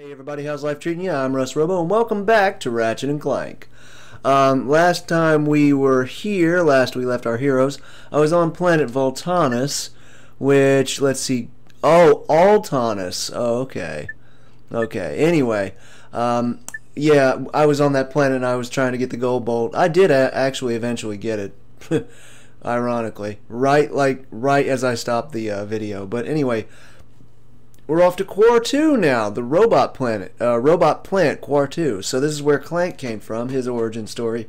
Hey everybody, how's life treating you? I'm Russ Robo, and welcome back to Ratchet and Clank. Um, last time we were here, last we left our heroes, I was on planet Voltanus, which, let's see, oh, Altanus, oh, okay, okay, anyway, um, yeah, I was on that planet and I was trying to get the gold bolt. I did actually eventually get it, ironically, right, like, right as I stopped the uh, video, but anyway, we're off to Quartu now, the robot planet, uh, robot plant Quartu. So this is where Clank came from. His origin story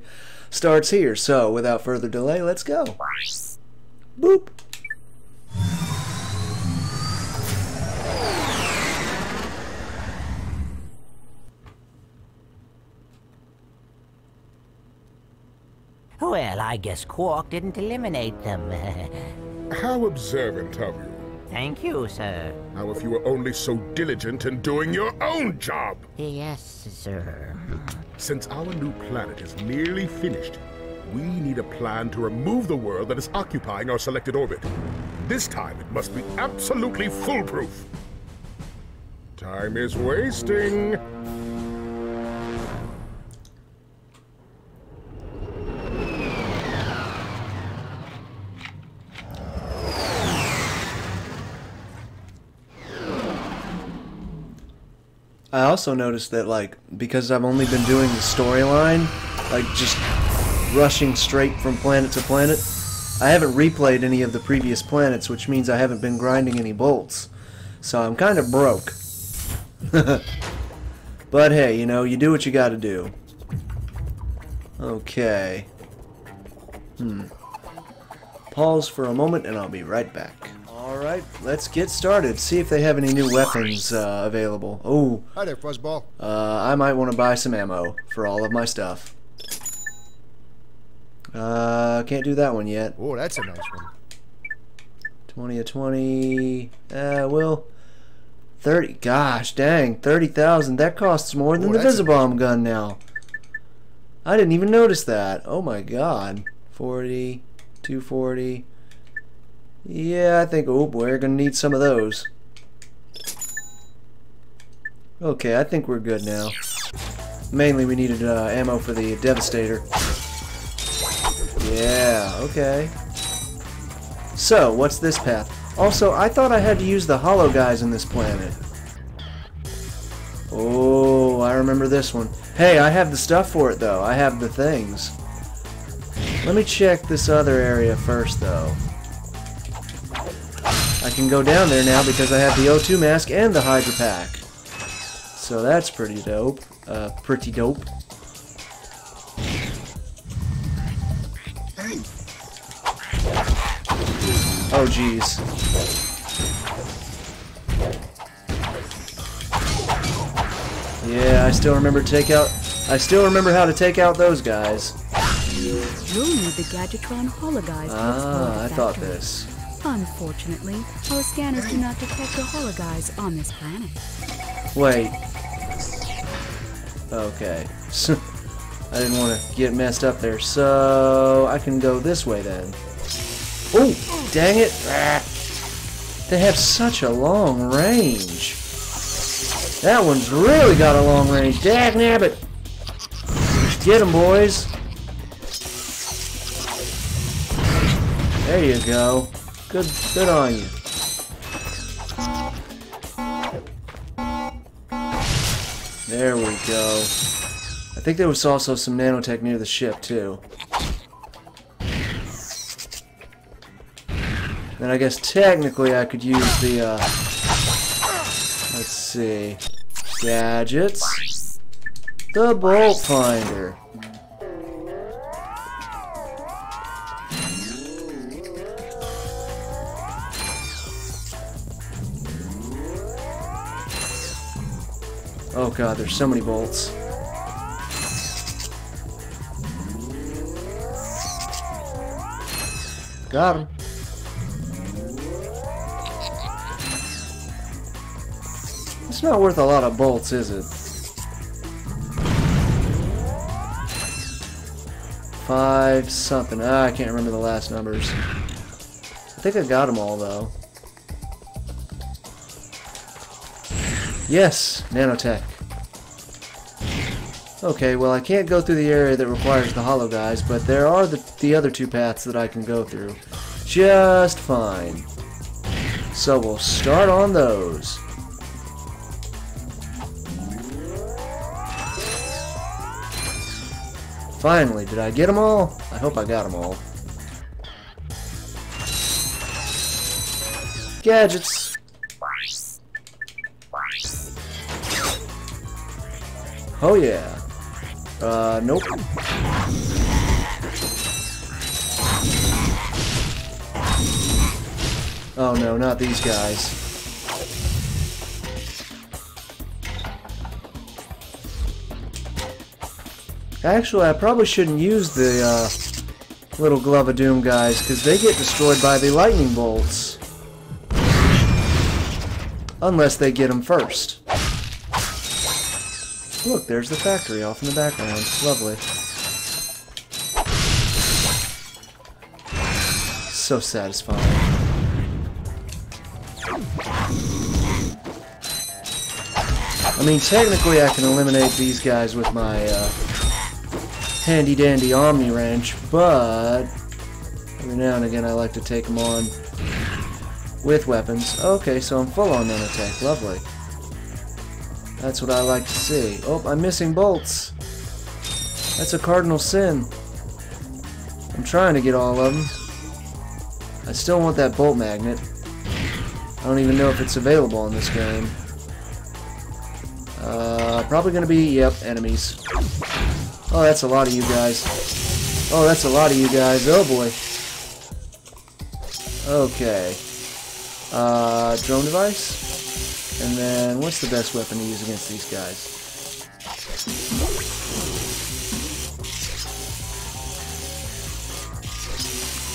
starts here. So without further delay, let's go. Boop. Well, I guess Qwark didn't eliminate them. How observant of you. Thank you, sir. Now, if you were only so diligent in doing your own job! Yes, sir. Since our new planet is nearly finished, we need a plan to remove the world that is occupying our selected orbit. This time, it must be absolutely foolproof. Time is wasting. Also noticed that, like, because I've only been doing the storyline, like, just rushing straight from planet to planet, I haven't replayed any of the previous planets, which means I haven't been grinding any bolts. So I'm kind of broke. but hey, you know, you do what you gotta do. Okay. Hmm. Pause for a moment and I'll be right back. Alright, let's get started. See if they have any new weapons uh, available. Oh. Hi there, Fuzzball. Uh, I might want to buy some ammo for all of my stuff. Uh, can't do that one yet. Oh, that's a nice one. 20 a 20. Uh, well, 30. Gosh, dang, 30,000. That costs more than Ooh, the Visibomb gun now. I didn't even notice that. Oh my god. 40, 240. Yeah, I think, oh, we're going to need some of those. Okay, I think we're good now. Mainly we needed uh, ammo for the Devastator. Yeah, okay. So, what's this path? Also, I thought I had to use the hologuise in this planet. Oh, I remember this one. Hey, I have the stuff for it, though. I have the things. Let me check this other area first, though. I can go down there now because I have the O2 mask and the Hydro pack. So that's pretty dope. Uh, pretty dope. Oh, jeez. Yeah, I still remember take out. I still remember how to take out those guys. You'll need the Gadgetron Hologuise. Ah, I thought this. Unfortunately, our scanners do not detect the hologuise on this planet. Wait. Okay. I didn't want to get messed up there, so I can go this way then. Oh, dang it! They have such a long range. That one's really got a long range. Dag nabbit! Get them, boys! There you go. Good, good on you. There we go. I think there was also some nanotech near the ship, too. Then I guess technically I could use the, uh, let's see, gadgets, the bolt finder. Oh god, there's so many bolts. Got him. It's not worth a lot of bolts, is it? Five something. Ah, I can't remember the last numbers. I think I got them all, though. Yes, nanotech. Okay, well I can't go through the area that requires the hologuise, but there are the, the other two paths that I can go through. Just fine. So we'll start on those. Finally, did I get them all? I hope I got them all. Gadgets. Oh yeah. Uh, nope. Oh no, not these guys. Actually, I probably shouldn't use the uh, little Glove of Doom guys, because they get destroyed by the lightning bolts. Unless they get them first. Look, there's the factory off in the background. Lovely. So satisfying. I mean, technically I can eliminate these guys with my uh, handy dandy Omni Wrench, but every now and again I like to take them on with weapons. Okay, so I'm full on nanotech. Lovely. That's what I like to see. Oh, I'm missing bolts. That's a cardinal sin. I'm trying to get all of them. I still want that bolt magnet. I don't even know if it's available in this game. Uh, probably gonna be, yep, enemies. Oh, that's a lot of you guys. Oh, that's a lot of you guys. Oh boy. Okay. Uh, drone device? And then, what's the best weapon to use against these guys?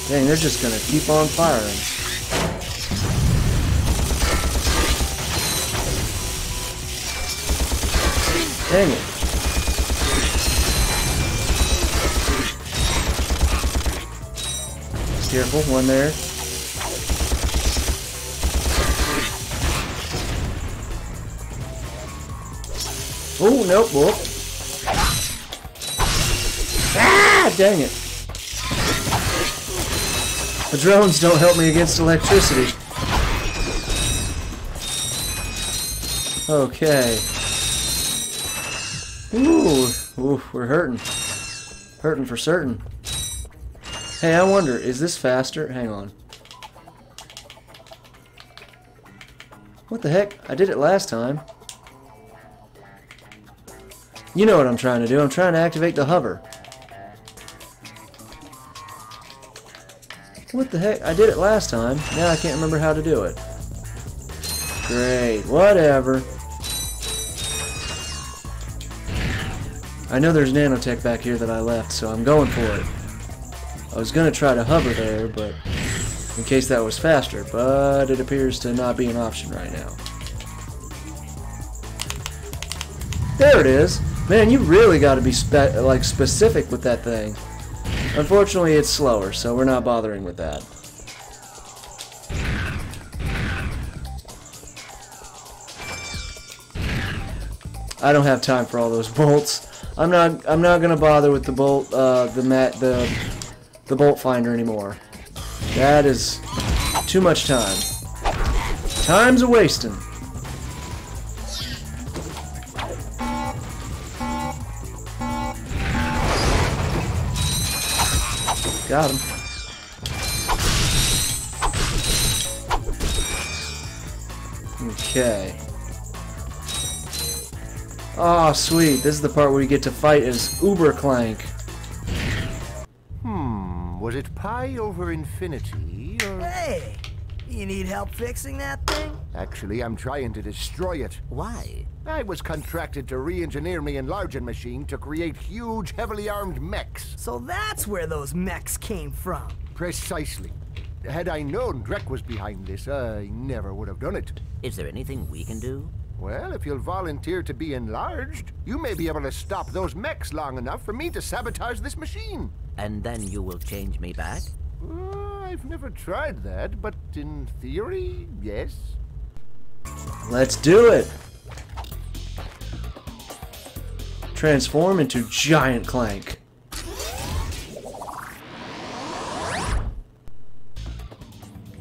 Dang, they're just gonna keep on firing. Dang it. Careful, one there. Oh, nope, whoop. Ah, dang it. The drones don't help me against electricity. Okay. Ooh, ooh, we're hurting. Hurting for certain. Hey, I wonder, is this faster? Hang on. What the heck? I did it last time. You know what I'm trying to do. I'm trying to activate the hover. What the heck? I did it last time. Now I can't remember how to do it. Great. Whatever. I know there's nanotech back here that I left, so I'm going for it. I was going to try to hover there, but in case that was faster, but it appears to not be an option right now. There it is. Man, you really got to be spe like specific with that thing. Unfortunately, it's slower, so we're not bothering with that. I don't have time for all those bolts. I'm not. I'm not gonna bother with the bolt. Uh, the mat. The the bolt finder anymore. That is too much time. Time's a wasting. Got him. Okay. Oh, sweet. This is the part where you get to fight as Uber Clank. Hmm, was it pi over infinity, or... Hey! You need help fixing that thing? Actually, I'm trying to destroy it. Why? I was contracted to re-engineer my enlarging machine to create huge, heavily armed mechs. So that's where those mechs came from. Precisely. Had I known Drek was behind this, I never would have done it. Is there anything we can do? Well, if you'll volunteer to be enlarged, you may be able to stop those mechs long enough for me to sabotage this machine. And then you will change me back? Uh, I've never tried that, but in theory, yes. Let's do it. transform into Giant Clank.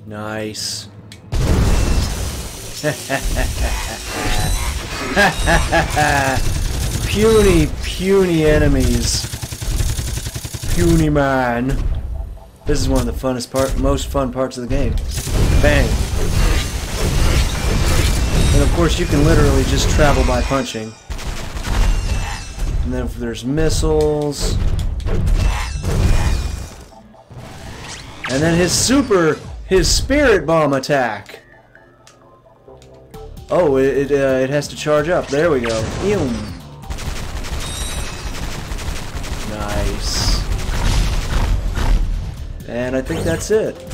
Nice. puny, puny enemies. Puny man. This is one of the funnest part, most fun parts of the game. Bang. Of course you can literally just travel by punching. And then if there's missiles. And then his super, his spirit bomb attack. Oh, it it, uh, it has to charge up. There we go. Ew. Nice. And I think that's it.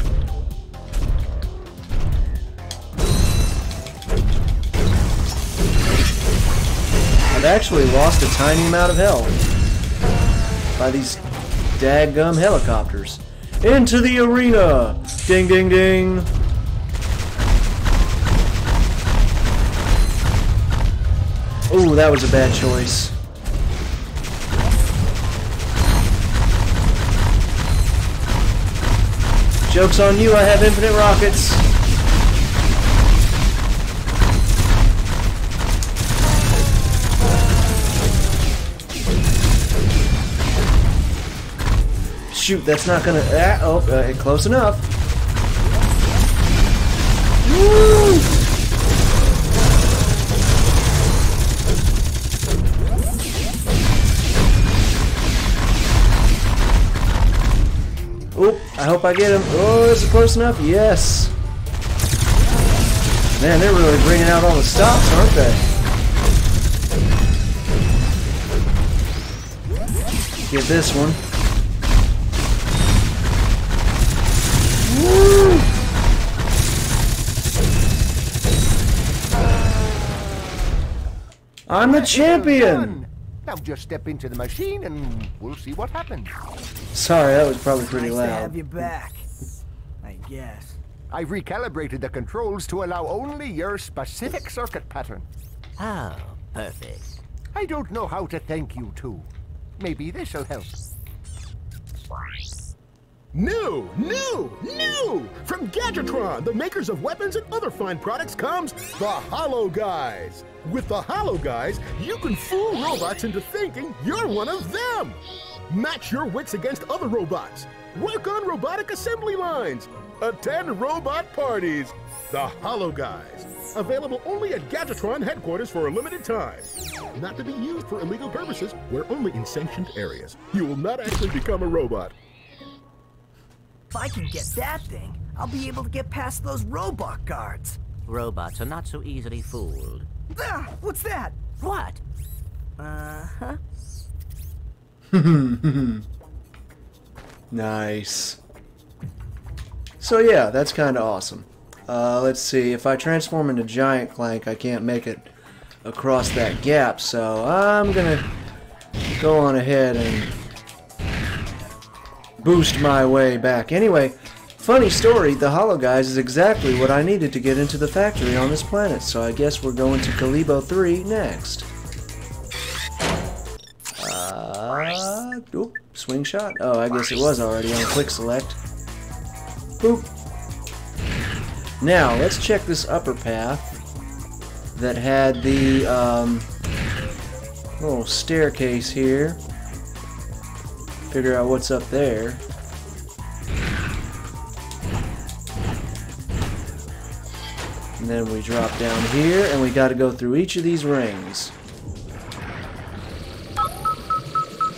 Actually lost a tiny amount of health by these daggum helicopters. Into the arena! Ding ding ding! Ooh, that was a bad choice. Joke's on you, I have infinite rockets. Shoot, that's not gonna. Ah, oh, uh, close enough. Woo! Oop, I hope I get him. Oh, is it close enough? Yes. Man, they're really bringing out all the stops, aren't they? Get this one. I'm the champion! Done. Now just step into the machine and we'll see what happens. Sorry, that was probably pretty loud. nice to have you back. I guess. I've recalibrated the controls to allow only your specific circuit pattern. Oh, perfect. I don't know how to thank you two. Maybe this'll help. New, new, new! From Gadgetron, the makers of weapons and other fine products, comes the Hologuise. With the Hologuise, you can fool robots into thinking you're one of them. Match your wits against other robots. Work on robotic assembly lines. Attend robot parties. The Hologuise. Available only at Gadgetron headquarters for a limited time. Not to be used for illegal purposes. We're only in sanctioned areas. You will not actually become a robot. If I can get that thing, I'll be able to get past those robot guards. Robots are not so easily fooled. Ah, what's that? What? Uh-huh. Nice. So yeah, that's kind of awesome. Uh, let's see, if I transform into Giant Clank, I can't make it across that gap, so I'm gonna go on ahead and boost my way back. Anyway, funny story, the Hologuise is exactly what I needed to get into the factory on this planet, so I guess we're going to Kalebo 3 next. Uh, oop, swing shot. Oh, I guess it was already on quick select. Boop. Now, let's check this upper path that had the um, little staircase here. Figure out what's up there. And then we drop down here, and we got to go through each of these rings.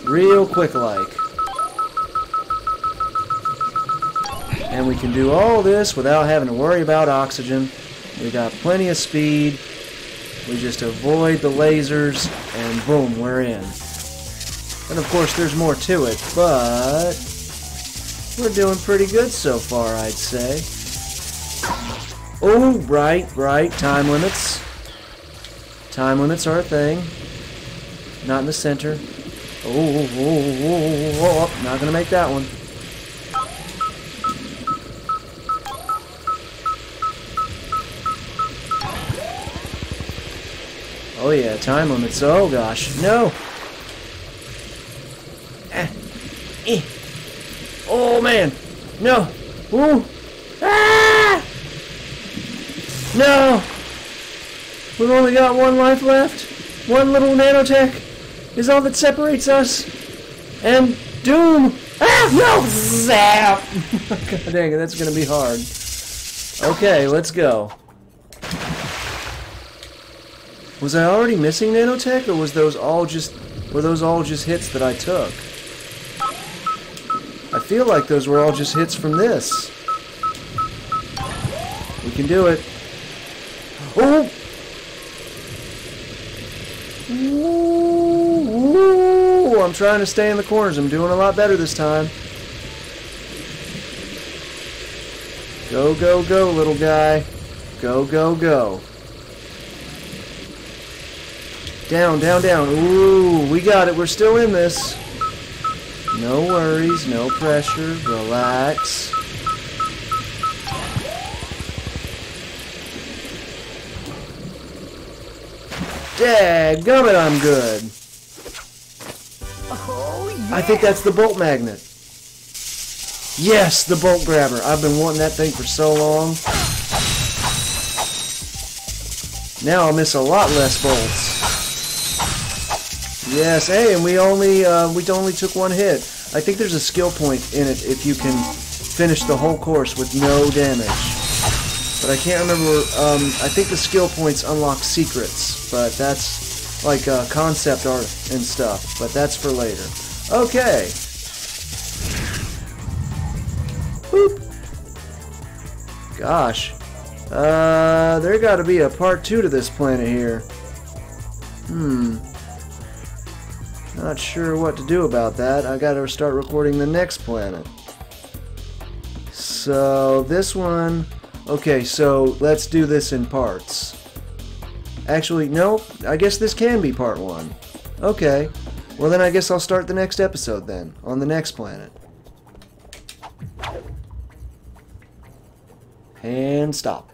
Real quick like. And we can do all this without having to worry about oxygen. We got plenty of speed. We just avoid the lasers, and boom, we're in. And of course, there's more to it, but we're doing pretty good so far, I'd say. Oh, right, right, time limits. Time limits are a thing. Not in the center. Oh, oh, oh, oh, oh, oh, oh, oh not gonna make that one. Oh yeah, time limits. Oh gosh, no! Oh man. No. Ooh. Ah! No. We've only got one life left. One little nanotech is all that separates us. And doom. Ah! No! Zap! God dang it, that's gonna be hard. Okay, let's go. Was I already missing nanotech, or was those all just were those all just hits that I took? Feel like those were all just hits from this. We can do it. Oh! Ooh, I'm trying to stay in the corners. I'm doing a lot better this time. Go, go, go, little guy. Go, go, go. Down, down, down. Ooh, we got it. We're still in this. No worries, no pressure. Relax. Dadgummit, I'm good. Oh, yeah. I think that's the bolt magnet. Yes, the bolt grabber. I've been wanting that thing for so long. Now I'll miss a lot less bolts. Yes, hey, and we only uh, we only took one hit. I think there's a skill point in it if you can finish the whole course with no damage. But I can't remember. Um, I think the skill points unlock secrets, but that's like uh, concept art and stuff. But that's for later. Okay. Boop. Gosh. Uh, there got to be a part two to this planet here. Hmm. Not sure what to do about that. I gotta start recording the next planet. So, this one... Okay, so let's do this in parts. Actually, no, I guess this can be part one. Okay. Well, then I guess I'll start the next episode then, on the next planet. And stop.